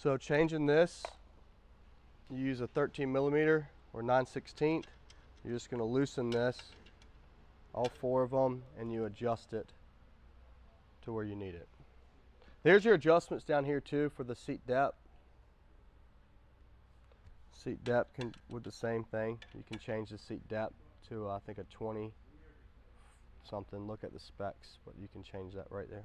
So changing this, you use a 13 millimeter or 9 16th. You're just going to loosen this, all four of them, and you adjust it to where you need it. There's your adjustments down here too for the seat depth. Seat depth can with the same thing. You can change the seat depth to uh, I think a 20 something. Look at the specs, but you can change that right there.